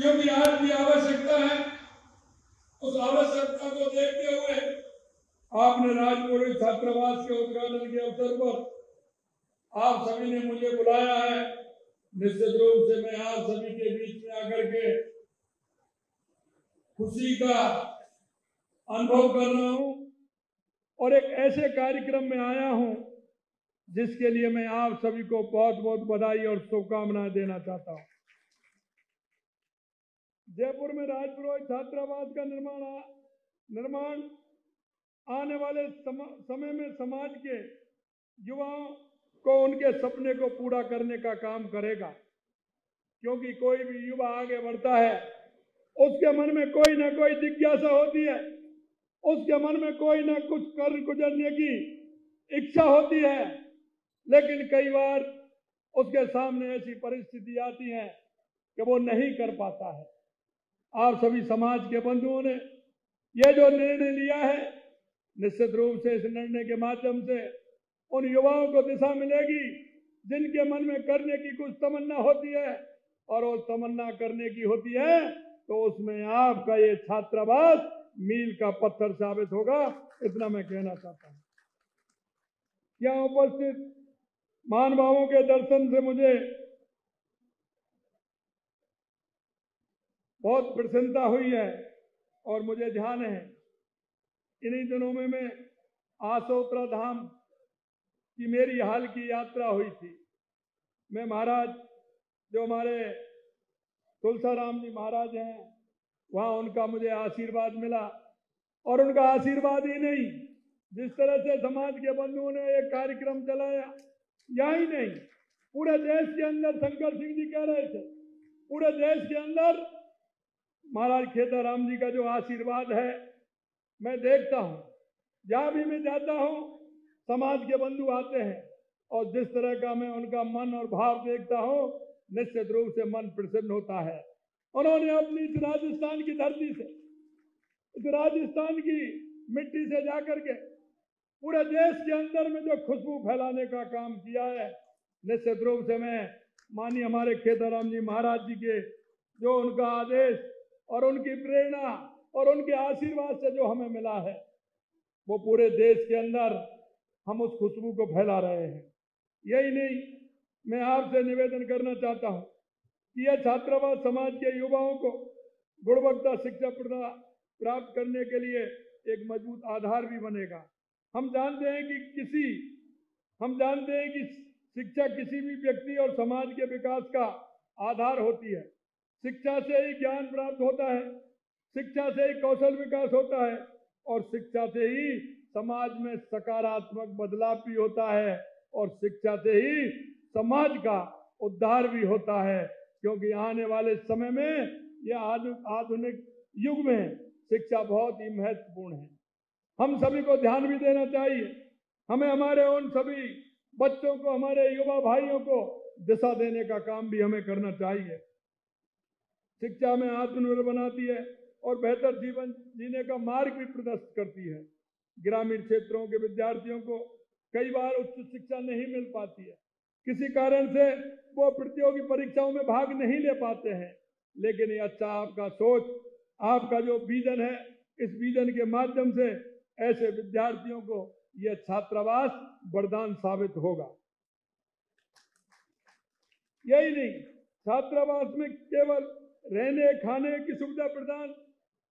क्योंकि आज की आवश्यकता है, उस आवश्यकता को देखते हुए आपने राजपुरोहित छात्रावास के उद्घाटन के अवसर पर आप सभी ने मुझे बुलाया है। निश्चित रूप से मैं आप सभी के बीच में आकर के खुशी का अनुभव कर रहा हूँ और एक ऐसे कार्यक्रम में आया हूँ जिसके लिए मैं आप सभी को बहुत बहुत बधाई और शुभकामनाएँ देना चाहता हूँ। जयपुर में राजपुरोहित छात्रावास का निर्माण निर्माण आने वाले सम, समय में समाज के युवाओं को उनके सपने को पूरा करने का काम करेगा। क्योंकि कोई भी युवा आगे बढ़ता है उसके मन में कोई ना कोई जिज्ञासा होती है उसके मन में कोई ना कुछ कर गुजरने की इच्छा होती है लेकिन कई बार उसके सामने ऐसी परिस्थिति आती है कि वो नहीं कर पाता है। आप सभी समाज के बंधुओं ने यह जो निर्णय लिया है, निश्चित रूप से इस निर्णय के माध्यम से उन युवाओं को दिशा मिलेगी, जिनके मन में करने की कुछ तमन्ना होती है। और वो तमन्ना करने की होती है तो उसमें आपका ये छात्रावास मील का पत्थर साबित होगा। इतना मैं कहना चाहता हूँ। यहाँ उपस्थित महानुभावों के दर्शन से मुझे बहुत प्रसन्नता हुई है और मुझे ध्यान है। इन्हीं दिनों में मैं आसोत्रा धाम की मेरी हाल की यात्रा हुई थी। मैं महाराज, जो हमारे तुलसाराम जी महाराज हैं, वहाँ उनका मुझे आशीर्वाद मिला और उनका आशीर्वाद ही नहीं, जिस तरह से समाज के बंधुओं ने एक कार्यक्रम चलाया, यह ही नहीं। पूरे देश के अंदर शंकर सिंह जी कह रहे थे, पूरे देश के अंदर महाराज खेताराम जी का जो आशीर्वाद है, मैं देखता हूँ। जहाँ भी मैं जाता हूँ, समाज के बंधु आते हैं और जिस तरह का मैं उनका मन और भाव देखता हूँ, निश्चित रूप से मन प्रसन्न होता है। उन्होंने अपनी इस राजस्थान की धरती से, इस राजस्थान की मिट्टी से जाकर के पूरे देश के अंदर में जो खुशबू फैलाने का काम किया है, निश्चित रूप से मैं मानी हमारे खेताराम जी महाराज जी के जो उनका आदेश और उनकी प्रेरणा और उनके आशीर्वाद से जो हमें मिला है, वो पूरे देश के अंदर हम उस खुशबू को फैला रहे हैं। यही नहीं, मैं आपसे निवेदन करना चाहता हूँ कि यह छात्रावास समाज के युवाओं को गुणवत्ता, शिक्षा प्रदान प्राप्त करने के लिए एक मज़बूत आधार भी बनेगा। हम जानते हैं कि किसी, हम जानते हैं कि शिक्षा किसी भी व्यक्ति और समाज के विकास का आधार होती है। शिक्षा से ही ज्ञान प्राप्त होता है, शिक्षा से ही कौशल विकास होता है और शिक्षा से ही समाज में सकारात्मक बदलाव भी होता है और शिक्षा से ही समाज का उद्धार भी होता है, क्योंकि आने वाले समय में यह आधुनिक युग में शिक्षा बहुत ही महत्वपूर्ण है। हम सभी को ध्यान भी देना चाहिए। हमें हमारे उन सभी बच्चों को, हमारे युवा भाइयों को दिशा देने का काम भी हमें करना चाहिए। शिक्षा में आत्मनिर्भर बनाती है और बेहतर जीवन जीने का मार्ग भी प्रदर्शित करती है। ग्रामीण क्षेत्रों के विद्यार्थियों को कई बार उच्च शिक्षा नहीं मिल पाती है। किसी कारण से वो प्रतियोगी परीक्षाओं में भाग नहीं ले पाते हैं। लेकिन ये अच्छा आपका सोच, आपका जो विजन है, इस विजन के माध्यम से ऐसे विद्यार्थियों को यह छात्रावास वरदान साबित होगा। यही नहीं, छात्रावास में केवल रहने, खाने की सुविधा प्रदान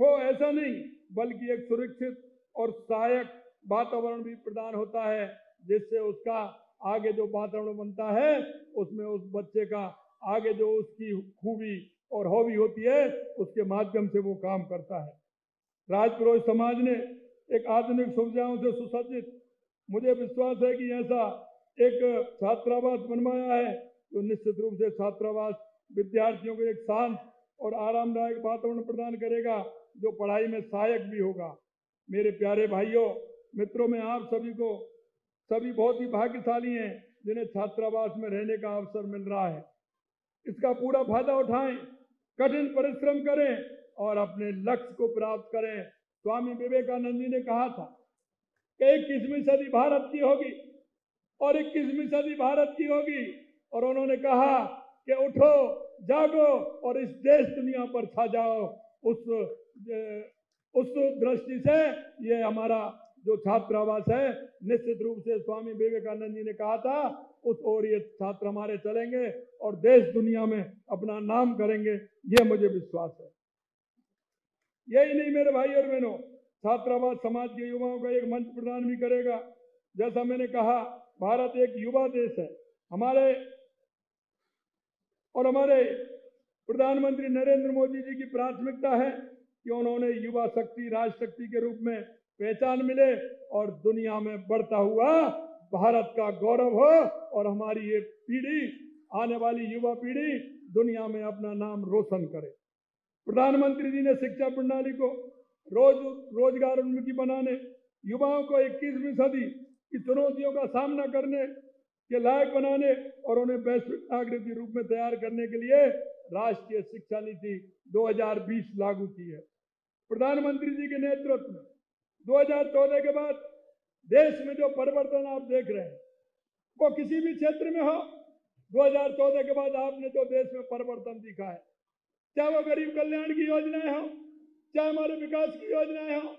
हो, ऐसा नहीं, बल्कि एक सुरक्षित और सहायक वातावरण भी प्रदान होता है, जिससे उसका आगे जो वातावरण बनता है, उसमें उस बच्चे का आगे जो उसकी खूबी और हॉबी होती है, उसके माध्यम से वो काम करता है। राजपुरोहित समाज ने एक आधुनिक सुविधाओं से सुसज्जित, मुझे विश्वास है कि ऐसा एक छात्रावास बनवाया है, जो निश्चित रूप से छात्रावास विद्यार्थियों को एक शांत और आरामदायक वातावरण प्रदान करेगा, जो पढ़ाई में सहायक भी होगा। मेरे प्यारे भाइयों, मित्रों में आप सभी को, सभी बहुत ही भाग्यशाली हैं, जिन्हें छात्रावास में रहने का अवसर मिल रहा है। इसका पूरा फ़ायदा उठाएँ, कठिन परिश्रम करें और अपने लक्ष्य को प्राप्त करें। स्वामी विवेकानंद जी ने कहा था कि इक्कीसवीं सदी भारत की होगी और इक्कीसवीं सदी भारत की होगी। और उन्होंने कहा कि, उठो जागो और इस देश दुनिया पर छा जाओ उस उस दृष्टि से ये हमारा जो छात्रावास है, निश्चित रूप से स्वामी विवेकानंद जी ने कहा था, उस ओर ये छात्र हमारे चलेंगे और देश दुनिया में अपना नाम करेंगे, ये मुझे विश्वास है। यही नहीं मेरे भाई और बहनों, छात्रावास समाज के युवाओं का एक मंच प्रदान भी करेगा। जैसा मैंने कहा, भारत एक युवा देश है। हमारे और हमारे प्रधानमंत्री नरेंद्र मोदी जी की प्राथमिकता है कि उन्होंने युवा शक्ति राष्ट्र शक्ति के रूप में पहचान मिले और दुनिया में बढ़ता हुआ भारत का गौरव हो और हमारी ये पीढ़ी, आने वाली युवा पीढ़ी दुनिया में अपना नाम रोशन करे। प्रधानमंत्री जी ने शिक्षा प्रणाली को रोज, रोज़गार उन्मुखी बनाने, युवाओं को इक्कीसवीं सदी की चुनौतियों का सामना करने के लायक बनाने और उन्हें वैश्विक नागरिक के रूप में तैयार करने के लिए राष्ट्रीय शिक्षा नीति 2020 लागू की है। प्रधानमंत्री जी के नेतृत्व में 2014 के बाद देश में जो परिवर्तन आप देख रहे हैं, वो किसी भी क्षेत्र में हो 2014 के बाद आपने जो देश में परिवर्तन दिखा है, चाहे वो गरीब कल्याण की योजनाएँ हो, चाहे हमारे विकास की योजनाएँ हो,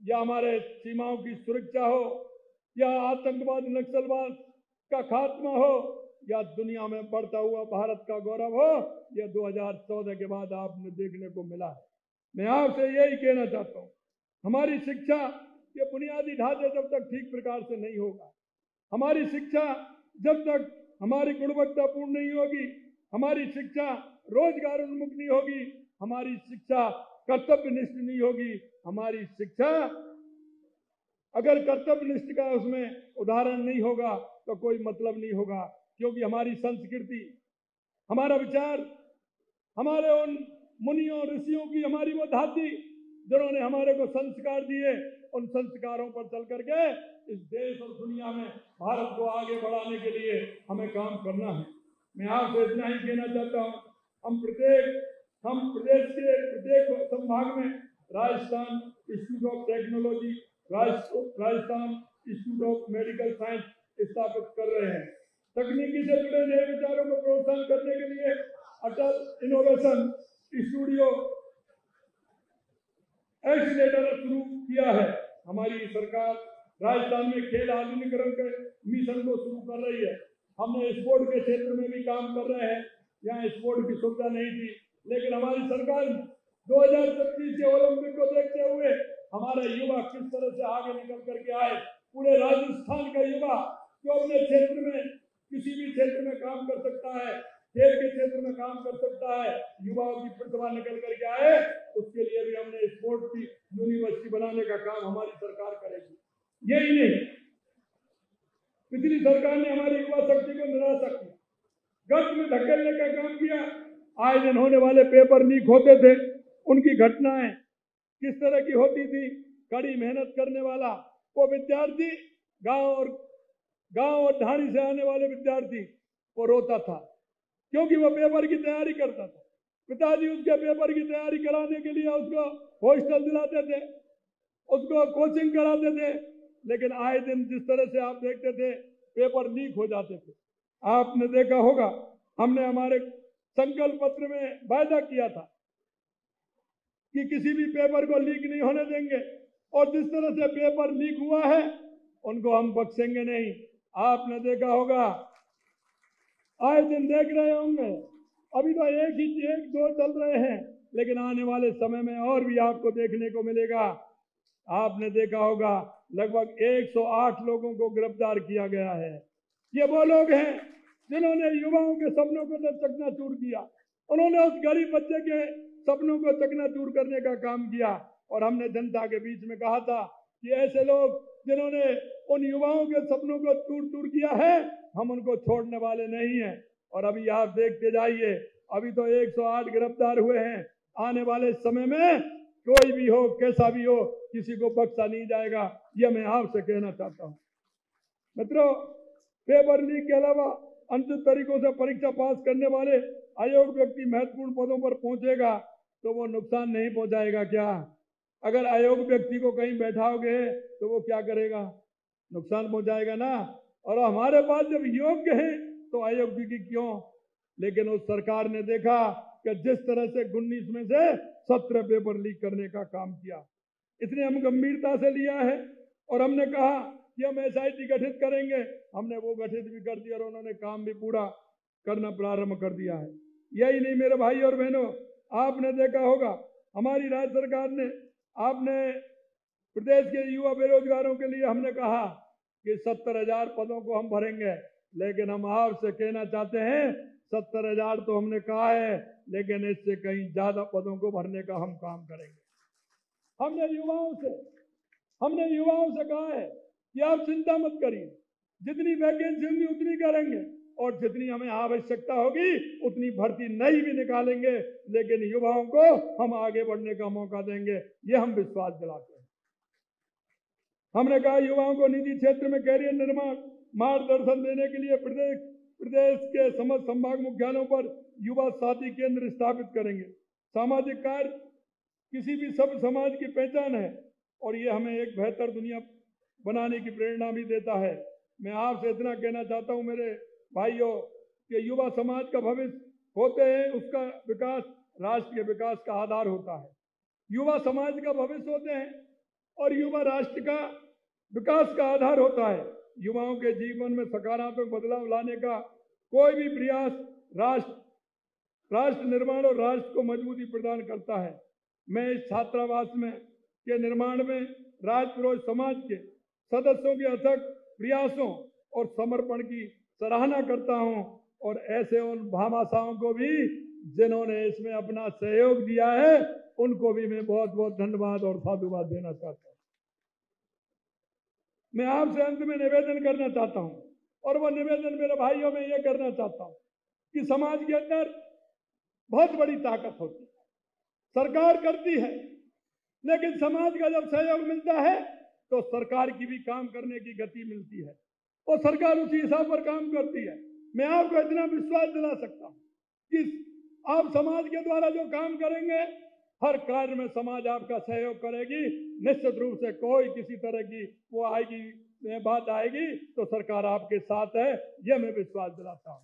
या हमारे सीमाओं की सुरक्षा हो, या आतंकवाद, नक्सलवाद का खात्मा हो, या दुनिया में बढ़ता हुआ भारत का गौरव हो यह 2014 के बाद आपने देखने को मिला है। मैं आपसे यही कहना चाहता हूँ, हमारी शिक्षा के बुनियादी ढांचे जब तक ठीक प्रकार से नहीं होगा, हमारी शिक्षा जब तक हमारी गुणवत्ता पूर्ण नहीं होगी, हमारी शिक्षा रोज़गार उन्मुख नहीं होगी, हमारी शिक्षा कर्तव्य निष्ठ नहीं होगी, हमारी शिक्षा अगर कर्तव्य निष्ठ का उसमें उदाहरण नहीं होगा तो कोई मतलब नहीं होगा, क्योंकि हमारी संस्कृति, हमारा विचार, हमारे उन मुनियों ऋषियों की हमारी वो धाती, जिन्होंने हमारे को संस्कार दिए, उन संस्कारों पर चल करके इस देश और दुनिया में भारत को आगे बढ़ाने के लिए हमें काम करना है। मैं आपसे इतना ही कहना चाहता हूँ, हम प्रत्येक, हम प्रदेश के प्रत्येक संभाग में Rajasthan institute of technology Rajasthan institute of medical science स्थापित कर रहे हैं। तकनीकी से जुड़े नए विचारों को प्रोत्साहन करने के लिए अटल इनोवेशन स्टूडियो एक्सीटर शुरू किया है। हमारी सरकार राजस्थान में खेल आधुनिकरण के मिशन को शुरू कर रही है। हमने स्पोर्ट के क्षेत्र में भी काम कर रहे हैं। यहाँ स्पोर्ट की सुविधा नहीं थी। लेकिन हमारी सरकार ने 2025 के ओलंपिक को देखते हुए हमारा युवा किस तरह से आगे निकल करके आए? पूरे राजस्थान का युवा जो अपने क्षेत्र में, किसी भी क्षेत्र में काम कर सकता है, खेल के क्षेत्र में काम कर सकता है, युवाओं की प्रतिभा निकल करके आए, उसके लिए भी हमने स्पोर्ट की, यूनिवर्सिटी बनाने का काम हमारी सरकार करेगी। यही नहीं, पिछली सरकार ने हमारी युवा शक्ति को निराशा किया गर्त में धकेलने का काम किया आए दिन होने वाले पेपर लीक होते थे, उनकी घटनाएँ किस तरह की होती थी, कड़ी मेहनत करने वाला, वो विद्यार्थी गाँव और गाँव और ढाणी से आने वाले विद्यार्थी, वो रोता था। क्योंकि वो पेपर की तैयारी करता था। पिताजी उसके पेपर की तैयारी कराने के लिए उसको हॉस्टल दिलाते थे, उसको कोचिंग कराते थे, लेकिन आए दिन जिस तरह से आप देखते थे, पेपर लीक हो जाते थे। आपने देखा होगा, हमने हमारे संकल्प पत्र में वायदा किया था कि किसी भी पेपर को लीक नहीं होने देंगे। और जिस तरह से पेपर लीक हुआ है, उनको हम बख्शेंगे नहीं। आपने देखा होगा, आए दिन देख रहे होंगे। अभी तो एक ही, एक दो चल रहे हैं, लेकिन आने वाले समय में और भी आपको देखने को मिलेगा। आपने देखा होगा, लगभग 108 लोगों को गिरफ़्तार किया गया है। ये वो लोग हैं, जिन्होंने युवाओं के सपनों को तो चकनाचूर किया, उन्होंने उस गरीब बच्चे के सपनों को चकना चकनाचूर करने का काम किया। और हमने जनता के बीच में कहा था कि ऐसे लोग जिन्होंने उन युवाओं के सपनों को टूर टूर किया है, हम उनको छोड़ने वाले नहीं हैं। और अभी आप देखते जाइए, अभी तो 108 गिरफ़्तार हुए हैं। आने वाले समय में कोई भी हो, कैसा भी हो, किसी को बख्शा नहीं जाएगा। यह मैं आपसे कहना चाहता हूँ। मित्रों, पेपर लीक के अलावा अंतिम तरीकों से परीक्षा पास करने वाले अयोग व्यक्ति महत्वपूर्ण पदों पर पहुंचेगा। तो वो नुकसान नहीं पहुंचाएगा क्या? अगर अयोग व्यक्ति को कहीं बैठाओगे तो वो क्या करेगा? नुकसान पहुंचाएगा ना? और हमारे पास जब योग्य है तो अयोग्य की क्यों? लेकिन उस सरकार ने देखा कि जिस तरह से उन्नीस में से सत्रह पेपर लीक करने का काम किया इसने हम गंभीरता से लिया है। और हमने कहा कि हम एस गठित करेंगे। हमने वो गठित भी कर दिया और उन्होंने काम भी पूरा करना प्रारंभ कर दिया है। यही नहीं मेरे भाई और बहनों आपने देखा होगा, हमारी राज्य सरकार ने आपने प्रदेश के युवा बेरोजगारों के लिए हमने कहा कि सत्तर हज़ार पदों को हम भरेंगे, लेकिन हम आपसे कहना चाहते हैं, सत्तर हज़ार तो हमने कहा है, लेकिन इससे कहीं ज़्यादा पदों को भरने का हम काम करेंगे। हमने युवाओं से, हमने युवाओं से कहा है कि आप चिंता मत करिए, जितनी वैकेंसी होंगी उतनी करेंगे। और जितनी हमें आवश्यकता होगी, उतनी भर्ती नहीं भी निकालेंगे। लेकिन युवाओं को हम आगे बढ़ने का मौका देंगे। ये हम विश्वास दिलाते हैं। हमने कहा, युवाओं को निजी क्षेत्र में कैरियर निर्माण, मार्गदर्शन देने के लिए प्रदेश प्रदेश के समस्त संभाग मुख्यालयों पर युवा साथी केंद्र स्थापित करेंगे। सामाजिक कार्य, किसी भी सब समाज की पहचान है और ये हमें एक बेहतर दुनिया बनाने की प्रेरणा भी देता है। मैं आपसे इतना कहना चाहता हूँ, मेरे भाइयों के युवा समाज का भविष्य होते हैं, उसका विकास, राष्ट्र के विकास का आधार होता है। युवा समाज का भविष्य होते हैं और युवा राष्ट्र का विकास का आधार होता है। युवाओं के जीवन में सकारात्मक बदलाव लाने का कोई भी प्रयास राष्ट्र राष्ट्र निर्माण और राष्ट्र को मजबूती प्रदान करता है। मैं इस छात्रावास में, के निर्माण में राजपुरोज समाज के सदस्यों के अथक प्रयासों और समर्पण की सराहना करता हूँ और ऐसे उन भामाशाओं को भी जिन्होंने इसमें अपना सहयोग दिया है, उनको भी मैं बहुत बहुत धन्यवाद और साधुवाद देना चाहता हूँ। मैं आपसे अंत में निवेदन करना चाहता हूँ और वह निवेदन मेरे भाइयों में यह करना चाहता हूँ कि समाज के अंदर बहुत बड़ी ताकत होती है। सरकार करती है, लेकिन समाज का जब सहयोग मिलता है तो सरकार की भी काम करने की गति मिलती है। और सरकार उसी हिसाब पर काम करती है। मैं आपको इतना विश्वास दिला सकता हूँ कि आप समाज के द्वारा जो काम करेंगे, हर कार्य में समाज आपका सहयोग करेगी। निश्चित रूप से कोई किसी तरह की वो आएगी बात आएगी तो सरकार आपके साथ है यह मैं विश्वास दिलाता हूँ।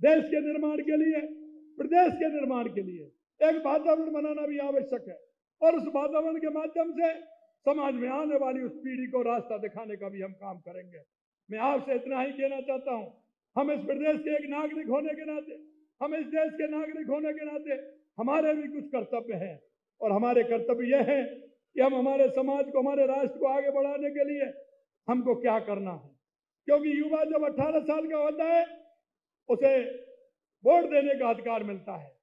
देश के निर्माण के लिए, प्रदेश के निर्माण के लिए एक वातावरण बनाना भी आवश्यक है। और उस वातावरण के माध्यम से समाज में आने वाली उस पीढ़ी को रास्ता दिखाने का भी हम काम करेंगे। मैं आपसे इतना ही कहना चाहता हूँ। हम इस प्रदेश के एक नागरिक होने के नाते, हम इस देश के नागरिक होने के नाते हमारे भी कुछ कर्तव्य हैं। और हमारे कर्तव्य यह है कि हम हमारे समाज को, हमारे राष्ट्र को आगे बढ़ाने के लिए हमको क्या करना है। क्योंकि युवा जब 18 साल का होता है, उसे वोट देने का अधिकार मिलता है।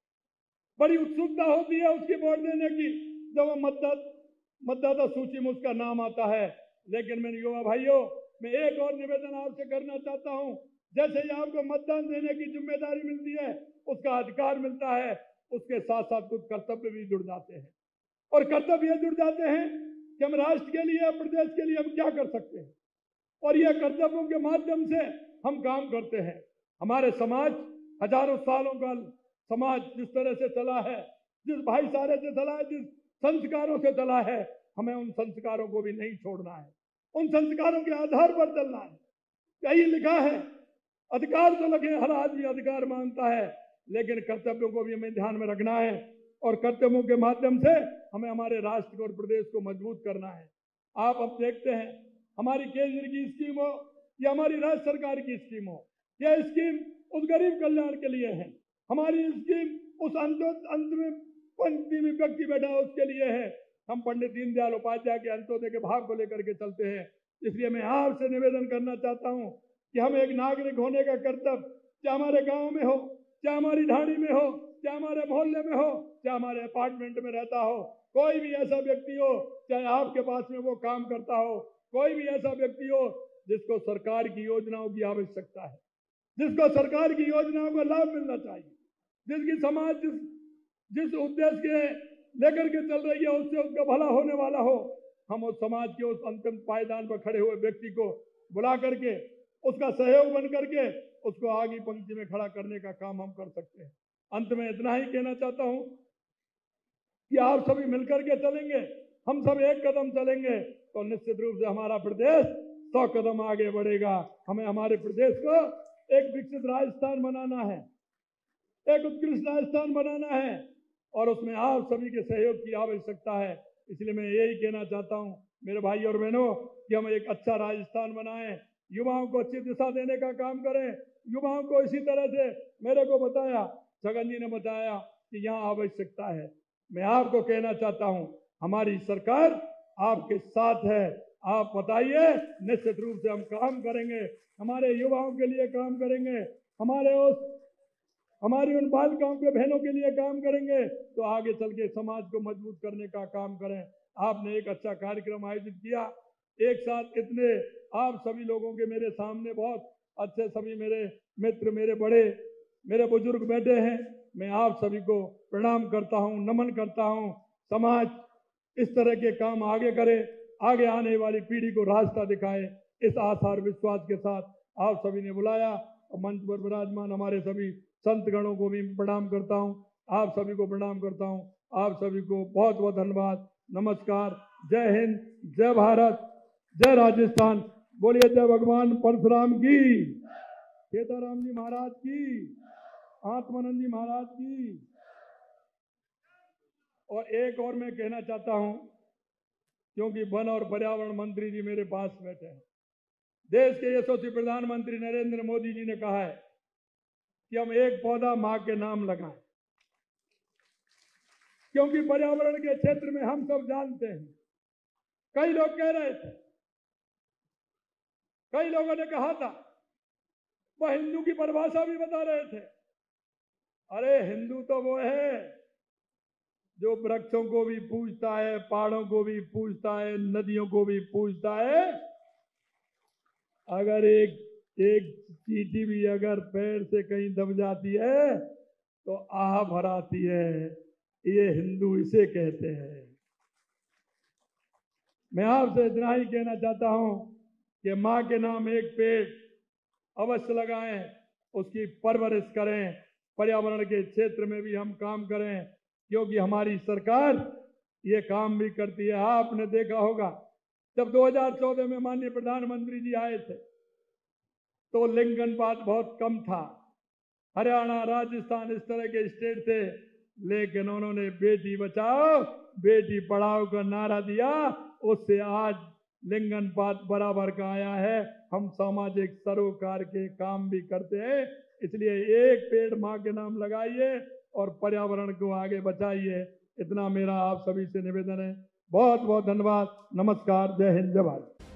बड़ी उत्सुकता होती है उसकी वोट देने की, जब वो मतदाता मतदाता सूची में उसका नाम आता है। लेकिन मेरे युवा भाइयों मैं एक और निवेदन आपसे करना चाहता हूँ। जैसे ही आपको मतदान देने की ज़िम्मेदारी मिलती है, उसका अधिकार मिलता है, उसके साथ साथ कुछ कर्तव्य भी जुड़ जाते हैं। और कर्तव्य जुड़ जाते हैं कि हम राष्ट्र के लिए प्रदेश के लिए हम क्या कर सकते हैं? और यह कर्तव्यों के माध्यम से हम काम करते हैं। हमारे समाज हज़ारों सालों का समाज जिस तरह से चला है, जिस भाईचारे से चला है, जिस संस्कारों से चला है, हमें उन संस्कारों को भी नहीं छोड़ना है। उन संस्कारों के आधार पर चलना है। यही लिखा है? अधिकार तो लगे, हर आदमी अधिकार मानता है, लेकिन कर्तव्यों को भी हमें ध्यान में रखना है और कर्तव्यों के माध्यम से हमें हमारे राष्ट्र और प्रदेश को मज़बूत करना है। आप अब देखते हैं, हमारी केंद्र की स्कीम हो या हमारी राज्य सरकार की स्कीम हो यह स्कीम उस गरीब कल्याण के लिए है। हमारी स्कीम उस अंत अंत में पंक्ति में व्यक्ति बैठा उसके लिए है। हम पंडित दीनदयाल उपाध्याय के अंत्योदय के भाव को लेकर के चलते हैं। इसलिए मैं आपसे निवेदन करना चाहता हूँ कि हम एक नागरिक होने का कर्तव्य, चाहे हमारे गाँव में हो, चाहे हमारी ढाणी में हो, चाहे हमारे मोहल्ले में हो, चाहे हमारे अपार्टमेंट में रहता हो, कोई भी ऐसा व्यक्ति हो, चाहे आपके पास में वो काम करता हो, कोई भी ऐसा व्यक्ति हो जिसको सरकार की योजनाओं की आवश्यकता है, जिसको सरकार की योजनाओं का लाभ मिलना चाहिए, जिसकी समाज, जिस जिस उद्देश्य के लेकर के चल रही है, उससे उसका भला होने वाला हो। हम उस समाज के उस अंतिम पायदान पर खड़े हुए व्यक्ति को बुला करके, उसका सहयोग बन करके, उसको आगे पंक्ति में खड़ा करने का काम हम कर सकते हैं। अंत में इतना ही कहना चाहता हूँ कि आप सभी मिलकर के चलेंगे, हम सब एक कदम चलेंगे तो निश्चित रूप से हमारा प्रदेश सौ कदम आगे बढ़ेगा। हमें हमारे प्रदेश को एक विकसित राजस्थान बनाना है, एक उत्कृष्ट राजस्थान बनाना है। और उसमें आप सभी के सहयोग की आवश्यकता है। इसलिए मैं यही कहना चाहता हूँ, मेरे भाई और बहनों, कि हम एक अच्छा राजस्थान बनाएँ, युवाओं को अच्छी दिशा देने का काम करें। युवाओं को इसी तरह से मेरे को बताया, छगन जी ने बताया कि यहाँ आवश्यकता है। मैं आपको कहना चाहता हूँ, हमारी सरकार आपके साथ है। आप बताइए, निश्चित रूप से हम काम करेंगे, हमारे युवाओं के लिए काम करेंगे, हमारे उस हमारी उन बालिकाओं के बहनों के लिए काम करेंगे तो आगे चल के समाज को मज़बूत करने का काम करें। आपने एक अच्छा कार्यक्रम आयोजित किया। एक साथ इतने आप सभी लोगों के मेरे सामने बहुत अच्छे सभी मेरे मित्र मेरे बड़े, मेरे बुज़ुर्ग बैठे हैं। मैं आप सभी को प्रणाम करता हूँ, नमन करता हूँ। समाज इस तरह के काम आगे करे, आगे आने वाली पीढ़ी को रास्ता दिखाए। इस आसार विश्वास के साथ आप सभी ने बुलाया। और मंच पर विराजमान हमारे सभी संत गणों को भी प्रणाम करता हूँ, आप सभी को प्रणाम करता हूँ। आप सभी को बहुत बहुत धन्यवाद। नमस्कार। जय हिंद, जय भारत, जय राजस्थान। बोलिए जय भगवान परशुराम की। सीताराम जी महाराज की। आत्मानंद जी महाराज की। और एक और मैं कहना चाहता हूँ, क्योंकि वन और पर्यावरण मंत्री जी मेरे पास बैठे हैं। देश के यशस्वी प्रधानमंत्री नरेंद्र मोदी जी ने कहा है कि हम एक पौधा माँ के नाम लगाएँ। क्योंकि पर्यावरण के क्षेत्र में हम सब जानते हैं। कई लोग कह रहे थे। कई लोगों ने कहा था। वह हिंदू की परिभाषा भी बता रहे थे। अरे हिंदू तो वो है जो वृक्षों को भी पूजता है, पहाड़ों को भी पूजता है, नदियों को भी पूजता है। अगर एक एक चीटी भी अगर पैर से कहीं दब जाती है तो आह भराती है। ये हिंदू इसे कहते हैं। मैं आपसे इतना ही कहना चाहता हूँ कि माँ के नाम एक पेड़ अवश्य लगाएँ, उसकी परवरिश करें, पर्यावरण के क्षेत्र में भी हम काम करें, क्योंकि हमारी सरकार ये काम भी करती है। आपने देखा होगा, जब 2014 में माननीय प्रधानमंत्री जी आए थे तो लिंग अनुपात बहुत कम था। हरियाणा, राजस्थान इस तरह के स्टेट थे, लेकिन उन्होंने बेटी बचाओ, बेटी पढ़ाओ का नारा दिया, उससे आज लिंग अनुपात बराबर का आया है। हम सामाजिक सरोकार के काम भी करते हैं, इसलिए एक पेड़ माँ के नाम लगाइए और पर्यावरण को आगे बचाइए। इतना मेरा आप सभी से निवेदन है। बहुत बहुत धन्यवाद। नमस्कार। जय हिंद। जय भारत।